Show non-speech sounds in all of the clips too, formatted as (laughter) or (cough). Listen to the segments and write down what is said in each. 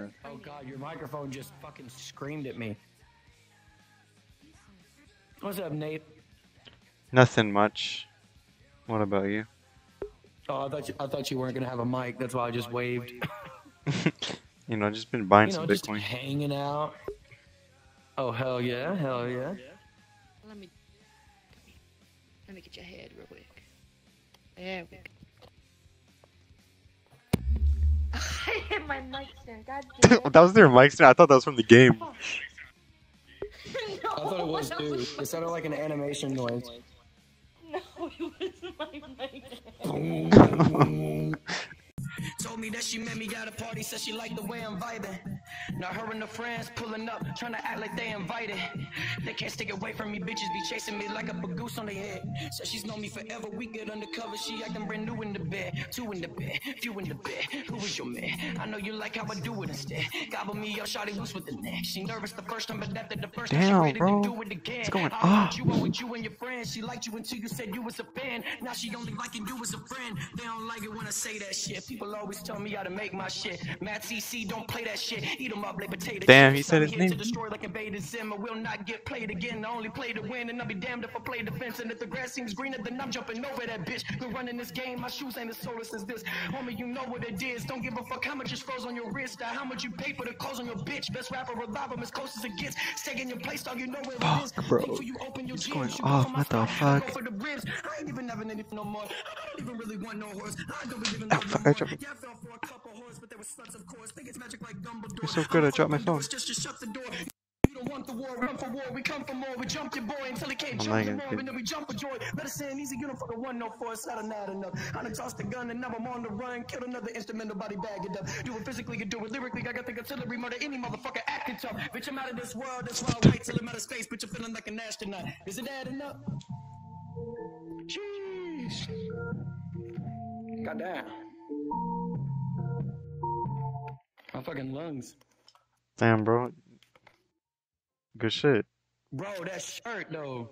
Oh god, your microphone just fucking screamed at me. What's up, Nate? Nothing much. What about you? Oh, I thought you, I thought you weren't gonna have a mic. That's why I just waved. (laughs) you know, I just been buying you know, some just Bitcoin. hanging out. Oh hell yeah, hell yeah. Let me. Let me get your head real quick. There we go. Hit my mic stand. God (laughs) damn it. that was their mic stand. I thought that was from the game. no, (laughs) I thought it was that too. was- It sounded like an animation noise. No, it was my mic. (laughs) Told me that she met me at a party, said she liked the way I'm vibing. Now her and the friends pulling up, trying to act like they invited. They can't stick away from me, bitches be chasing me like a goose on their head. Said she's known me forever, we get undercover, she acting brand new in the bed. Two in the bed, few in the bed, who is your man? I know you like how I do it instead. Gobble me up, shawty loose with the neck. She nervous the first time, but after the first time, she Damn, ready bro. to do it again. What's going on? you out with you and your friends. She liked you until you said you was a fan. Now she only liking you as a friend. They don't like it when I say that shit. People always tell me how to make my shit. Mad CC, don't play that shit. Eat 'em up like potato Damn, he said his name. To destroy like Invader Zim. I will not get played again. I only play to win, and I'll be damned if I play defense. And if the grass seems greener, then I'm jumping over that bitch. Been running this game. My shoes ain't as soulless as this. Homie, you know what it is. Don't give a fuck how much is froze on your wrist. Or how much you pay for the clothes on your bitch. Best rapper alive, I'm as close as it gets. Stay in your place, dog. You know where it is. Fuck, bro. Before you open your What's gym, going off? What the fuck? Go for the ribs. I ain't even having anything no more. I don't even really want no horse. I don't even love fuck, no I more. dropped- Yeah, I fell it's magic like Dumbledore. You're so good, I dropped my phone. doors Just shut the door. You don't want the war, run for war. We come for more. We jump your boy until he can't I'm jump not more. do- And then we jump for joy. Let us in easy. You don't fucking want no force. I done had enough. I done tossed the gun and now I'm on the run. Killed another instrument, nobody bag it up. Do it physically, you do it lyrically. I got the artillery murder any motherfucker acting tough. Bitch, I'm out of this world. That's why I wait till I'm out of space. Bitch, I'm feeling like an astronaut. Is it adding up? Jeez. Goddamn. My fucking lungs. Damn, bro. Good shit. Bro, that shirt though.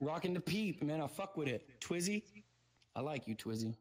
Rocking the peep, man. I fuck with it. Twizzy. I like you, Twizzy.